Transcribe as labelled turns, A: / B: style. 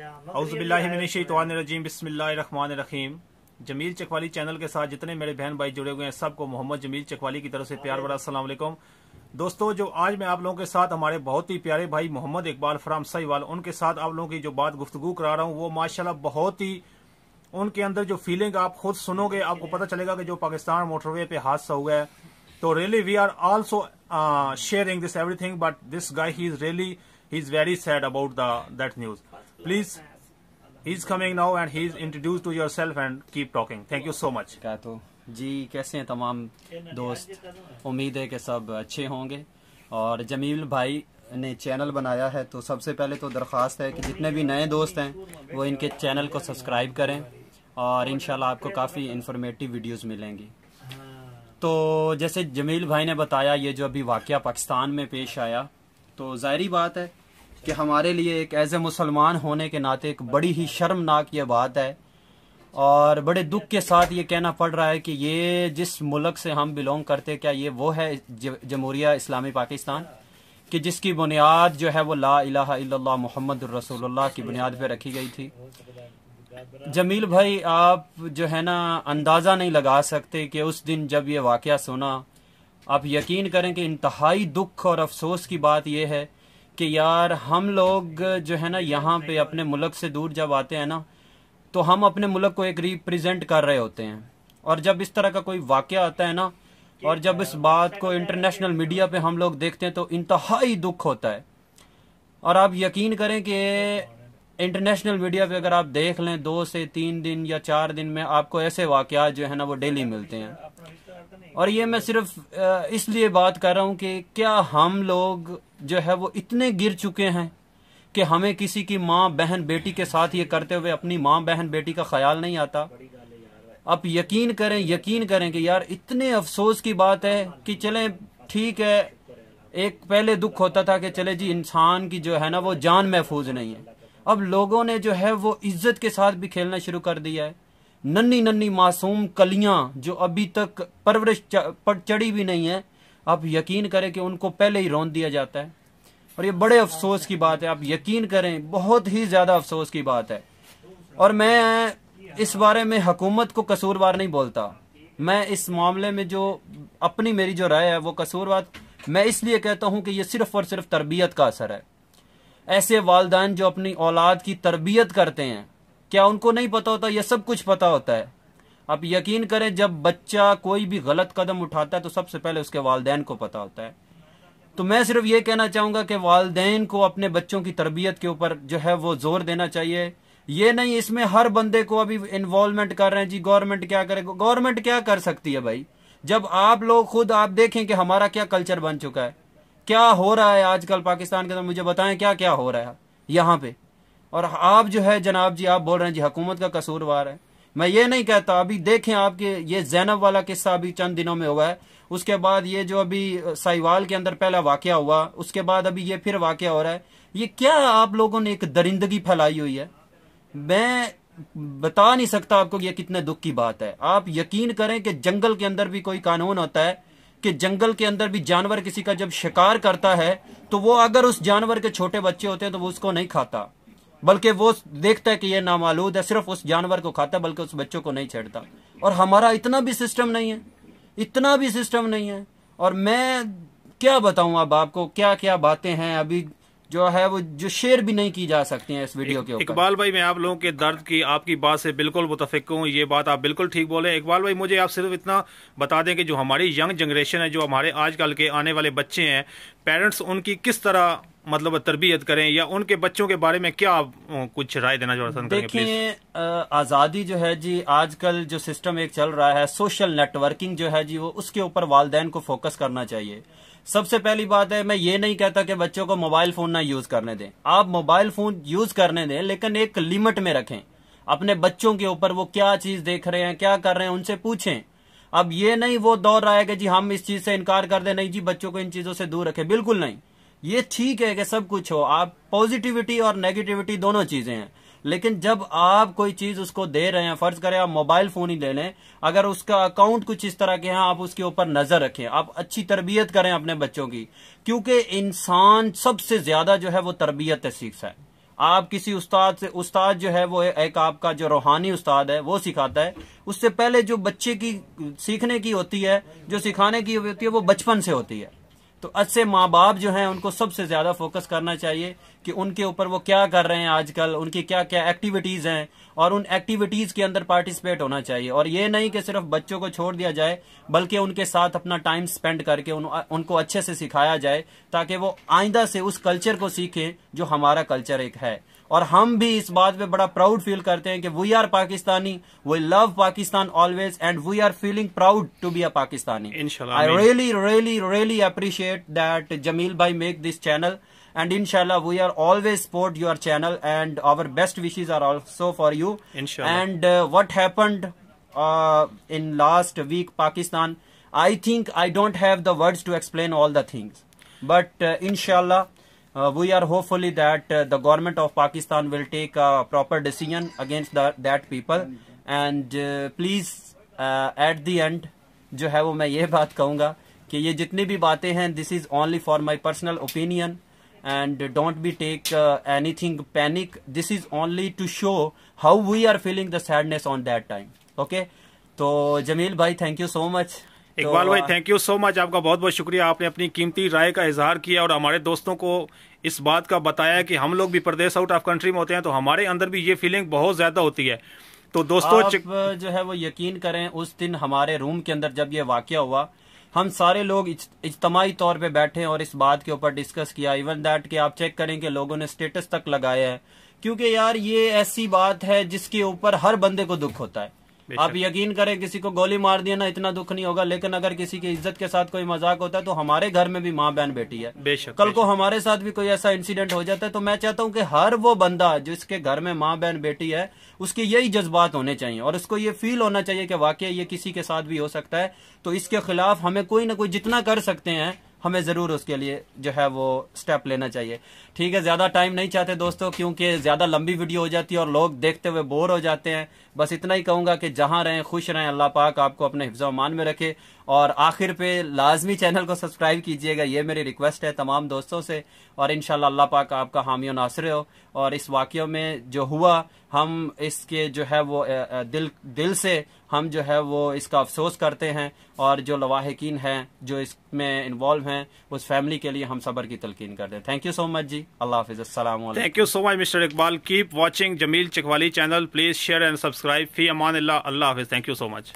A: अउज़बिल्लिमिनशैतवानरजीम बिस्मिल्लाहिर्रहमानिर्रहीम जमील चकवाली चैनल के साथ जितने मेरे बहन भाई जुड़े हुए हैं सबको मोहम्मद जमील चकवाली की तरफ़ से प्यार भरा अस्सलाम वालेकुम दोस्तों जो आज मैं आप लोगों के साथ हमारे बहुत ही प्यारे भाई मोहम्मद इकबाल फराम सहीवाल उनके साथ आप लोगों की जो बात गुफ्तगू करा रहा हूँ वो माशाल्लाह बहुत ही उनके अंदर जो फीलिंग आप खुद सुनोगे आपको पता चलेगा कि जो पाकिस्तान मोटरवे पे हादसा हुआ है। तो really we are also sharing this everything but this guy he is really he is very sad about that news coming now and he is introduce to your self and keep talking thank you so much
B: क्या तो जी कैसे हैं तमाम दोस्त उम्मीद है कि सब अच्छे होंगे और जमील भाई ने चैनल बनाया है तो सबसे पहले तो दरख्वास्त है कि जितने भी नए दोस्त हैं वो इनके चैनल को सब्सक्राइब करें और इंशाल्लाह आपको काफ़ी इन्फॉर्मेटिव वीडियोस मिलेंगी तो जैसे जमील भाई ने बताया ये जो अभी वाक़ पाकिस्तान में पेश आया तो ज़ाहरी बात है कि हमारे लिए एक एज ए मुसलमान होने के नाते एक बड़ी ही शर्मनाक ये बात है और बड़े दुख के साथ ये कहना पड़ रहा है कि ये जिस मुल्क से हम बिलोंग करते क्या ये वो है जमहूरिया इस्लामी पाकिस्तान? कि जिसकी बुनियाद जो है वो ला इल्लल्लाह मोहम्मद रसोल्ला की बुनियाद पे रखी गई थी। जमील भाई, आप जो है ना, अंदाज़ा नहीं लगा सकते कि उस दिन जब ये वाक़ सुना, आप यकीन करें कि इंतहाई दुख और अफसोस की बात यह है कि यार हम लोग जो है ना यहाँ पे अपने मुल्क से दूर जब आते हैं ना तो हम अपने मुल्क को एक रिप्रेजेंट कर रहे होते हैं। और जब इस तरह का कोई वाक़ आता है ना, और जब इस बात को इंटरनेशनल मीडिया पे हम लोग देखते हैं तो इंतहाई दुख होता है। और आप यकीन करें कि इंटरनेशनल मीडिया पे अगर आप देख लें, दो से तीन दिन या चार दिन में आपको ऐसे वाकयात जो है ना वो डेली मिलते हैं। और ये मैं सिर्फ़ इसलिए बात कर रहा हूँ कि क्या हम लोग जो है वो इतने गिर चुके हैं कि हमें किसी की माँ, बहन, बेटी के साथ ये करते हुए अपनी माँ, बहन, बेटी का ख्याल नहीं आता। आप यकीन करें यकीन करें कि यार इतने अफसोस की बात है कि चले, ठीक है, एक पहले दुख होता था कि चले जी, इंसान की जो है ना वो जान महफूज नहीं है। अब लोगों ने जो है वो इज़्ज़त के साथ भी खेलना शुरू कर दिया है। नन्नी नन्नी मासूम कलियाँ जो अभी तक परवरिश चढ़ी भी नहीं है आप यकीन करें कि उनको पहले ही रौन दिया जाता है। और ये बड़े अफसोस की बात है, आप यकीन करें, बहुत ही ज़्यादा अफसोस की बात है। और मैं इस बारे में हुकूमत को कसूरवार नहीं बोलता। मैं इस मामले में जो अपनी मेरी जो राय है, वो कसूरवार, मैं इसलिए कहता हूँ कि ये सिर्फ़ और सिर्फ़ तरबियत का असर है। ऐसे वालदान जो अपनी औलाद की तरबियत करते हैं, क्या उनको नहीं पता होता? यह सब कुछ पता होता है। आप यकीन करें, जब बच्चा कोई भी गलत कदम उठाता है तो सबसे पहले उसके वालदेन को पता होता है। तो मैं सिर्फ़ ये कहना चाहूँगा कि वालदेन को अपने बच्चों की तरबियत के ऊपर जो है, वो ज़ोर देना चाहिए। ये नहीं, इसमें हर बंदे को अभी इन्वॉल्वमेंट कर रहे हैं, जी गवर्नमेंट क्या करे? गवर्नमेंट क्या कर सकती है भाई? जब आप लोग खुद, आप देखें कि हमारा क्या कल्चर बन चुका है। क्या हो रहा है आजकल पाकिस्तान के अंदर? मुझे बताएँ, क्या क्या हो रहा है यहाँ पे? और आप जो है, जनाब जी, आप बोल रहे हैं, जी, हुकूमत का कसूरवार है। मैं ये नहीं कहता, अभी देखें आपके, ये जैनब वाला किस्सा अभी चंद दिनों में हुआ है। उसके बाद ये जो अभी साहिवाल के अंदर पहला वाक्य हुआ, उसके बाद अभी ये फिर वाक्य हो रहा है। ये क्या आप लोगों ने एक दरिंदगी फैलाई हुई है? मैं बता नहीं सकता आपको ये कितने दुख की बात है। आप यकीन करें कि जंगल के अंदर भी कोई कानून होता है, कि जंगल के अंदर भी जानवर किसी का जब शिकार करता है तो वो अगर उस जानवर के छोटे बच्चे होते हैं तो वो उसको नहीं खाता। बल्कि वो देखता है कि ये नामालूद है, सिर्फ़ उस जानवर को खाता है, बल्कि उस बच्चों को नहीं छेड़ता। और हमारा इतना भी सिस्टम नहीं है, इतना भी सिस्टम नहीं है। और मैं क्या बताऊँ अब आपको क्या क्या बातें हैं अभी जो है, वो जो शेयर भी नहीं की जा सकती है इस वीडियो के
A: इकबाल भाई, मैं आप लोगों के दर्द की, आपकी बात से बिल्कुल मुतफिक हूँ। ये बात आप बिल्कुल ठीक बोले। इकबाल भाई, मुझे आप सिर्फ़ इतना बता दें कि जो हमारी यंग जनरेशन है, जो हमारे आजकल के आने वाले बच्चे हैं पेरेंट्स उनकी किस तरह मतलब तरबियत करें या उनके बच्चों के बारे में क्या कुछ राय देना हैं
B: देखिए आज़ादी जो है जी आजकल जो सिस्टम एक चल रहा है सोशल नेटवर्किंग जो है जी वो उसके ऊपर वालदेन को फोकस करना चाहिए। सबसे पहली बात है मैं ये नहीं कहता कि बच्चों को मोबाइल फ़ोन ना यूज़ करने दें। आप मोबाइल फ़ोन यूज़ करने दें लेकिन एक लिमिट में रखें। अपने बच्चों के ऊपर वो क्या चीज़ देख रहे हैं क्या कर रहे हैं उनसे पूछें। अब ये नहीं वो दौर रहा है कि जी हम इस चीज़ से इनकार कर दे। नहीं जी बच्चों को इन चीज़ों से दूर रखें। बिल्कुल नहीं। ये ठीक है कि सब कुछ हो, आप पॉजिटिविटी और नेगेटिविटी दोनों चीज़ें हैं। लेकिन जब आप कोई चीज़ उसको दे रहे हैं, फ़र्ज़ करें आप मोबाइल फ़ोन ही ले लें, अगर उसका अकाउंट कुछ इस तरह के हैं, आप उसके ऊपर नज़र रखें, आप अच्छी तरबियत करें अपने बच्चों की, क्योंकि इंसान सबसे ज़्यादा जो है वो तरबियत सीखता है। आप किसी उस्ताद से, उस्ताद जो है वो एक आपका जो रूहानी उस्ताद है, वो सिखाता है। उससे पहले जो बच्चे की सीखने की होती है, जो सिखाने की होती है, वो बचपन से होती है। तो अच्छे माँ बाप जो हैं उनको सबसे ज़्यादा फोकस करना चाहिए कि उनके ऊपर वो क्या कर रहे हैं आजकल उनकी क्या क्या एक्टिविटीज़ हैं और उन एक्टिविटीज़ के अंदर पार्टिसिपेट होना चाहिए। और ये नहीं कि सिर्फ़ बच्चों को छोड़ दिया जाए बल्कि उनके साथ अपना टाइम स्पेंड करके उन, उनको अच्छे से सिखाया जाए ताकि वो आइंदा से उस कल्चर को सीखें जो हमारा कल्चर एक है। और हम भी इस बात पे बड़ा प्राउड फील करते हैं कि we are Pakistani we love Pakistan always and we are feeling proud to be a Pakistani I really really really appreciate that Jamil भाई मेक दिस चैनल एंड इनशाला we are always support your channel and our best wishes are also
A: for
B: you and what happened in last week Pakistan I think I don't have the words to explain all the things but इनशाला uh, we are hopefully that uh, the government of Pakistan will take a proper decision against the, that people. And uh, please uh, at the end जो है वो मैं ये बात कहूँगा कि ये जितनी भी बातें हैं this is only for my personal opinion and don't be take anything panic this is only to show how we are feeling the sadness on that time okay तो जमील भाई thank you so much
A: Iqbal तो, भाई thank you so much आपका बहुत बहुत शुक्रिया। आपने अपनी कीमती राय का इजहार किया और हमारे दोस्तों को इस बात का बताया कि हम लोग भी प्रदेश आउट ऑफ़ कंट्री में होते हैं तो हमारे अंदर भी ये फीलिंग बहुत ज़्यादा होती है। तो दोस्तों
B: आप जो है वो यकीन करें उस दिन हमारे रूम के अंदर जब ये वाक्य हुआ हम सारे लोग इज्तमाही तौर पे बैठे और इस बात के ऊपर डिस्कस किया। इवन दैट कि आप चेक करें कि लोगों ने स्टेटस तक लगाया है। क्योंकि यार ये ऐसी बात है जिसके ऊपर हर बंदे को दुख होता है। आप यकीन करें किसी को गोली मार दिया ना इतना दुख नहीं होगा। लेकिन अगर किसी की इज़्ज़त के साथ कोई मज़ाक होता है तो हमारे घर में भी माँ बहन बेटी है।
A: बेशक
B: कल को हमारे साथ भी कोई ऐसा इंसिडेंट हो जाता है तो मैं चाहता हूँ कि हर वो बंदा जिसके घर में माँ बहन बेटी है उसके यही जज्बात होने चाहिए और उसको ये फील होना चाहिए कि वाकई ये किसी के साथ भी हो सकता है। तो इसके खिलाफ हमें कोई ना कोई जितना कर सकते हैं हमें ज़रूर उसके लिए जो है वो स्टेप लेना चाहिए। ठीक है, ज़्यादा टाइम नहीं चाहते दोस्तों, क्योंकि ज़्यादा लंबी वीडियो हो जाती है और लोग देखते हुए बोर हो जाते हैं। बस इतना ही कहूँगा कि जहाँ रहें, खुश रहें, अल्लाह पाक आपको अपने हिफ्जमान में रखे। और आखिर पे लाजमी चैनल को सब्सक्राइब कीजिएगा, ये मेरी रिक्वेस्ट है तमाम दोस्तों से। और इन अल्लाह पाक आपका हामी नासर हो। और इस वाक्य में जो हुआ, हम इसके जो है वो दिल दिल से हम जो है वो इसका अफसोस करते हैं और जो लवाहकिन हैं, जो इसमें इन्वॉल्व हैं, उस फैमिली के लिए हम सबर की तलकिन करते हैं थैंक यू सो मच जी। अल्लाह हाफिज।
A: Thank you so much mister Iqbal keep watching Jamil Chakwali channel please share and subscribe फ़ी अमान अल्लाह हाफिज। Thank you so much